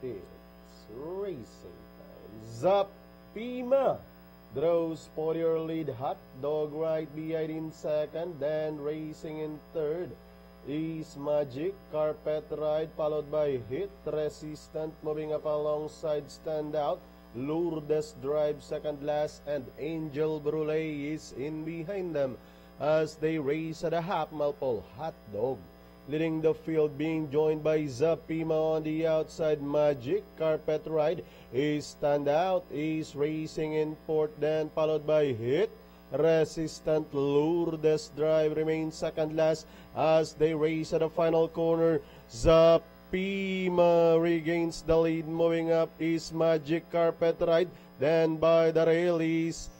Pigs, racing times Pima! Draws for your lead, hot dog right behind in second, then racing in third is Magic Carpet Ride followed by Heat Resistant moving up alongside Standout. Lourdes Drive second last and Angel Brulee is in behind them as they race at a half mile pole. Hot Dog leading the field, being joined by Zapima on the outside. Magic Carpet Ride is standout, is racing in fourth, then followed by Heat. Resistant Lourdes Drive remains second last as they race at the final corner. Zapima regains the lead. Moving up is Magic Carpet Ride. Then by the rail is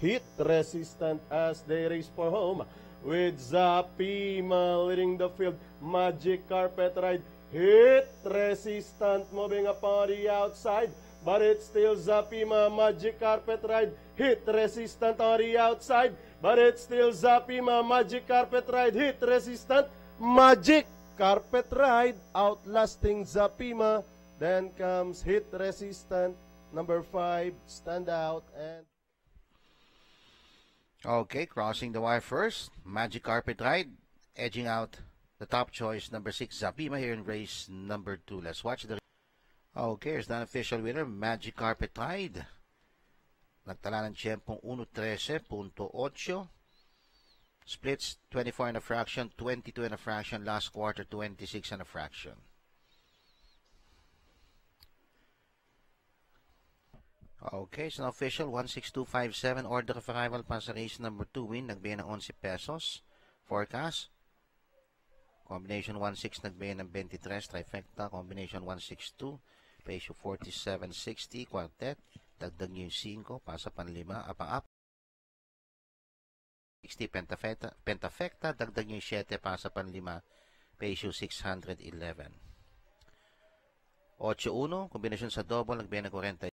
Heat Resistant as they race for home. With Zapima leading the field. Magic Carpet Ride. Heat Resistant moving up on the outside. But it's still Zapima Magic Carpet Ride. Heat Resistant on the outside. But it's still Zapima Magic Carpet Ride. Heat Resistant. Magic Carpet Ride outlasting Zapima. Then comes Heat Resistant. Number 5, Stand Out. And Okay, crossing the wire first. Magic Carpet Ride, edging out the top choice, number 6, Zapima here in race number 2. Let's watch the... Okay, here's the unofficial winner, Magic Carpet Ride. Nagtala ng tiyempong 1.13.8. Splits 24 and a fraction, 22 and a fraction, last quarter 26 and a fraction. Okay, so official 16257 order of arrival para sa number 2 win nagbigay ng 11 pesos. Forecast? Combination 16 nagbigay ng 23 trifecta combination 162 ratio 4760 quartet. Dagdag niyo yung 5 pasa pan 5 apa. up 60 pentafecta. Pentafecta dagdag niyo yung 7 pasa pan 5 ratio 611 8-1 kombinasyon sa double nagbigay ng 40